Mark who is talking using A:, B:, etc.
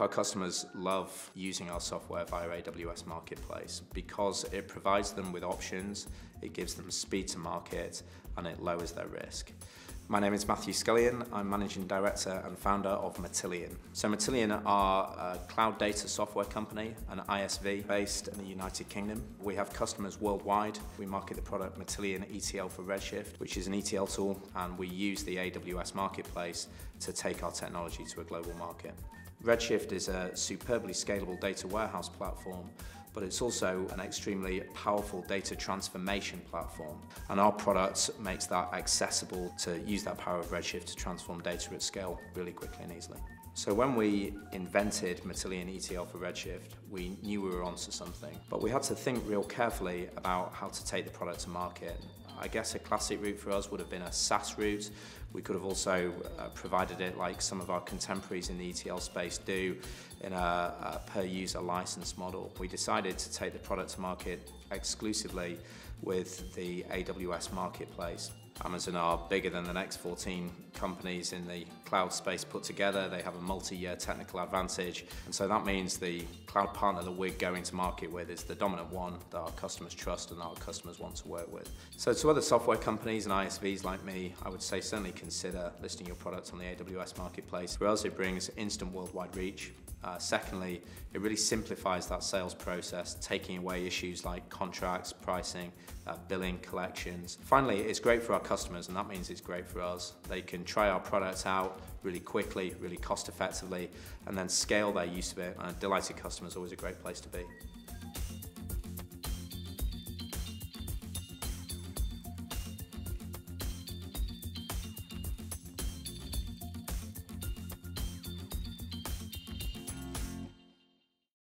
A: Our customers love using our software via AWS Marketplace because it provides them with options, it gives them speed to market, and it lowers their risk. My name is Matthew Scullion. I'm Managing Director and founder of Matillion. So Matillion are a cloud data software company, an ISV based in the United Kingdom. We have customers worldwide. We market the product Matillion ETL for Redshift, which is an ETL tool, and we use the AWS Marketplace to take our technology to a global market. Redshift is a superbly scalable data warehouse platform, but it's also an extremely powerful data transformation platform. And our product makes that accessible to use that power of Redshift to transform data at scale really quickly and easily. So when we invented Matillion ETL for Redshift, we knew we were onto something, but we had to think real carefully about how to take the product to market. I guess a classic route for us would have been a SaaS route. We could have also uh, provided it like some of our contemporaries in the ETL space do in a, a per user license model. We decided to take the product to market exclusively with the AWS marketplace. Amazon are bigger than the next 14 companies in the cloud space put together. They have a multi-year technical advantage. And so that means the cloud partner that we're going to market with is the dominant one that our customers trust and our customers want to work with. So to other software companies and ISVs like me, I would say certainly consider listing your products on the AWS marketplace. Us, it brings instant worldwide reach. Uh, secondly, it really simplifies that sales process, taking away issues like contracts, pricing, uh, billing, collections. Finally, it's great for our customers and that means it's great for us. They can try our products out really quickly, really cost effectively, and then scale their use of it. And delighted customers always a great place to be.